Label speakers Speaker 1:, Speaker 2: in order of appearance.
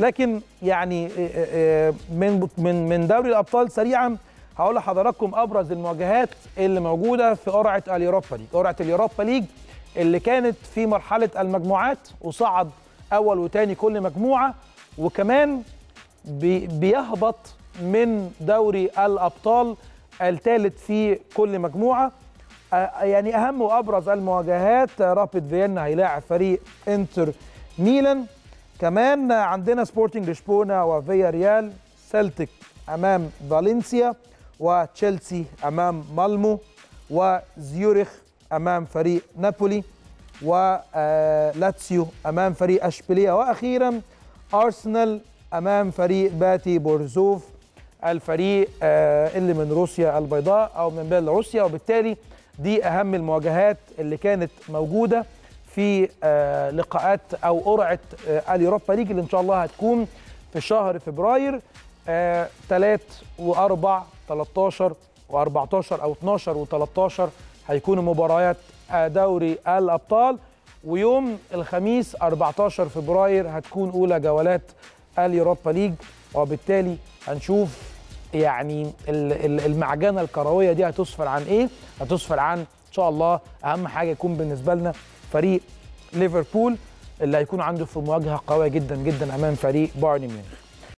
Speaker 1: لكن يعني آه، آه، من من من دوري الأبطال سريعا هقول لحضراتكم أبرز المواجهات اللي موجودة في قرعة اليوروبا ليج. قرعة اليوروبا ليج اللي كانت في مرحلة المجموعات وصعد أول وثاني كل مجموعة وكمان بي- بيهبط من دوري الأبطال الثالث في كل مجموعة. آه، يعني أهم وأبرز المواجهات آه، رابيد فيينا هيلاعب فريق إنتر ميلان. كمان آه، عندنا سبورتنج لشبونة وفيا ريال سلتك أمام فالنسيا وتشيلسي أمام مالمو وزيورخ أمام فريق نابولي ولاتسيو أمام فريق أشبيلية وأخيرا أرسنال أمام فريق باتي بورزوف الفريق آه، اللي من روسيا البيضاء أو من بيلاروسيا وبالتالي دي أهم المواجهات اللي كانت موجودة. في آه، لقاءات أو قرعة آه، اليوروبا ليج اللي إن شاء الله هتكون في شهر فبراير 3 و4 13 و14 أو 12 و13 هيكونوا مباريات آه، دوري الأبطال ويوم الخميس 14 فبراير هتكون أولى جولات اليوروبا ليج وبالتالي هنشوف يعني ال- ال- المعجنة الكروية دي هتسفر عن إيه؟ هتسفر عن إن شاء الله أهم حاجة يكون بالنسبة لنا فريق ليفربول اللي هيكون عنده في مواجهة قوية جدا جدا أمام فريق بايرن ميونخ.